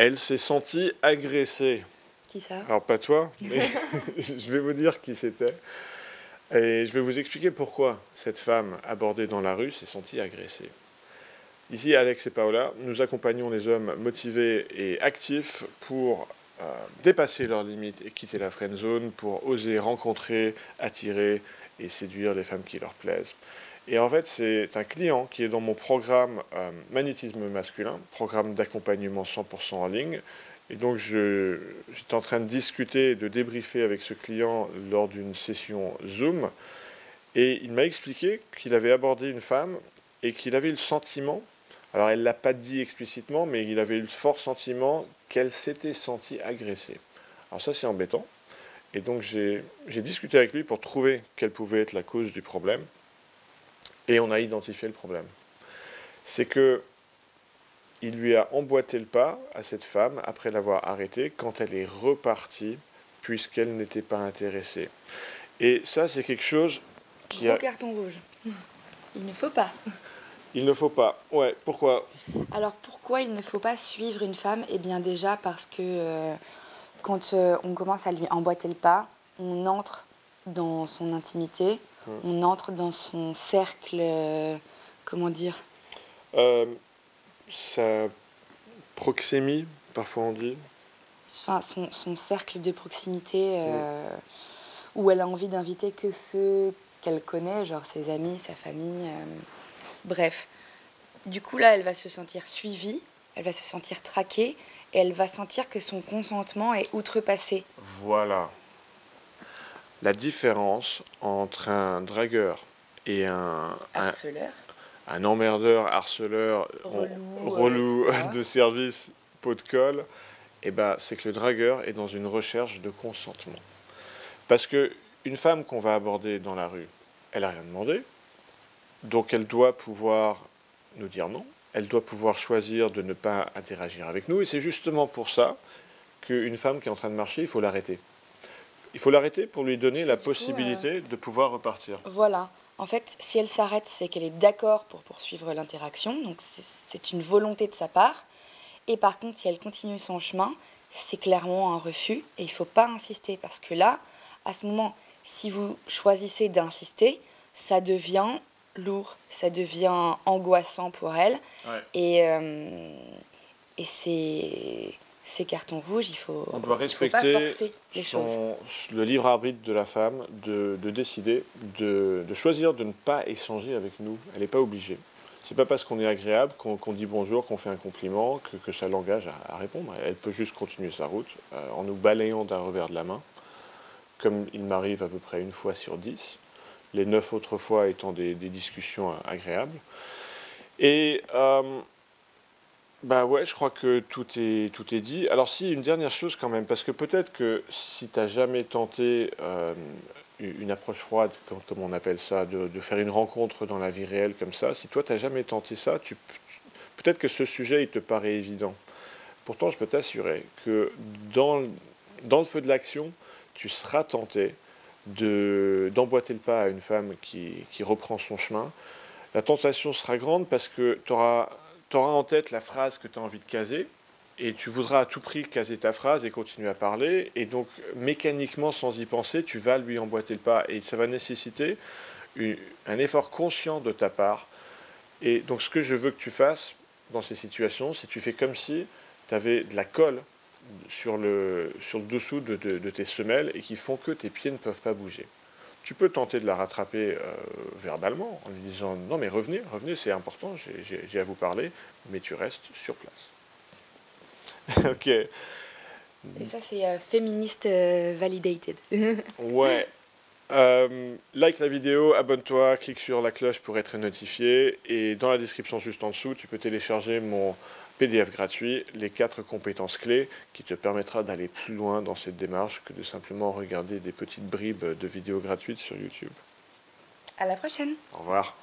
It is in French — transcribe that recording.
Elle s'est sentie agressée. Qui ça? Alors pas toi, mais je vais vous dire qui c'était. Et je vais vous expliquer pourquoi cette femme abordée dans la rue s'est sentie agressée. Ici, Alex et Paola, nous accompagnons les hommes motivés et actifs pour euh, dépasser leurs limites et quitter la friend zone, pour oser rencontrer, attirer et séduire les femmes qui leur plaisent. Et en fait, c'est un client qui est dans mon programme euh, Magnétisme masculin, programme d'accompagnement 100% en ligne. Et donc, j'étais en train de discuter, de débriefer avec ce client lors d'une session Zoom. Et il m'a expliqué qu'il avait abordé une femme et qu'il avait le sentiment alors elle ne l'a pas dit explicitement, mais il avait eu le fort sentiment qu'elle s'était sentie agressée. Alors ça c'est embêtant. Et donc j'ai discuté avec lui pour trouver quelle pouvait être la cause du problème. Et on a identifié le problème. C'est que il lui a emboîté le pas à cette femme après l'avoir arrêtée quand elle est repartie puisqu'elle n'était pas intéressée. Et ça c'est quelque chose qui Gros a... carton rouge. Il ne faut pas. Il ne faut pas. Ouais, pourquoi? Alors pourquoi il ne faut pas suivre une femme? Eh bien déjà parce que euh, quand euh, on commence à lui emboîter le pas, on entre dans son intimité. On entre dans son cercle, euh, comment dire? Sa proxémie, parfois on dit. Enfin, son, cercle de proximité hmm. où elle a envie d'inviter que ceux qu'elle connaît, genre ses amis, sa famille. Bref, du coup là, elle va se sentir suivie, elle va se sentir traquée et elle va sentir que son consentement est outrepassé. Voilà. La différence entre un dragueur et un harceleur, un, emmerdeur, harceleur, relou, de service, pot de colle, eh ben, c'est que le dragueur est dans une recherche de consentement. Parce que une femme qu'on va aborder dans la rue, elle a rien demandé, donc elle doit pouvoir nous dire non, elle doit pouvoir choisir de ne pas interagir avec nous, et c'est justement pour ça qu'une femme qui est en train de marcher, il faut l'arrêter. Il faut l'arrêter pour lui donner la possibilité euh, de pouvoir repartir. Voilà. En fait, si elle s'arrête, c'est qu'elle est d'accord pour poursuivre l'interaction, donc c'est une volonté de sa part. Et par contre, si elle continue son chemin, c'est clairement un refus, et il ne faut pas insister, parce que là, à ce moment, si vous choisissez d'insister, ça devient lourd, ça devient angoissant pour elle. Et, euh, et c'est ces cartons rouges, il faut, On doit respecter les choses. le libre arbitre de la femme de, de décider, de, de, choisir de ne pas échanger avec nous. Elle n'est pas obligée. C'est pas parce qu'on est agréable, qu'on dit bonjour, qu'on fait un compliment, que, que ça l'engage à, répondre. Elle peut juste continuer sa route euh, en nous balayant d'un revers de la main, comme il m'arrive à peu près une fois sur dix les neuf autres fois étant des, discussions agréables. Et euh, bah ouais, je crois que tout est, tout est dit. Alors si, une dernière chose quand même, parce que peut-être que si tu n'as jamais tenté euh, une approche froide, comme, on appelle ça, de, faire une rencontre dans la vie réelle comme ça, si toi tu n'as jamais tenté ça, tu, peut-être que ce sujet il te paraît évident. Pourtant, je peux t'assurer que dans, dans le feu de l'action, tu seras tenté d'emboîter le pas à une femme qui, qui, reprend son chemin, la tentation sera grande parce que tu auras, auras, en tête la phrase que tu as envie de caser et tu voudras à tout prix caser ta phrase et continuer à parler. Et donc, mécaniquement, sans y penser, tu vas lui emboîter le pas et ça va nécessiter un effort conscient de ta part. Et donc, ce que je veux que tu fasses dans ces situations, c'est que tu fais comme si tu avais de la colle sur le, dessous de, de, tes semelles et qui font que tes pieds ne peuvent pas bouger. Tu peux tenter de la rattraper euh, verbalement en lui disant non mais revenez, revenez, c'est important, j'ai à vous parler, mais tu restes sur place. ok. Et ça c'est euh, féministe euh, validated. ouais. like la vidéo, abonne-toi, clique sur la cloche pour être notifié et dans la description juste en dessous, tu peux télécharger mon PDF gratuit, les quatre compétences clés qui te permettra d'aller plus loin dans cette démarche que de simplement regarder des petites bribes de vidéos gratuites sur YouTube. À la prochaine. Au revoir.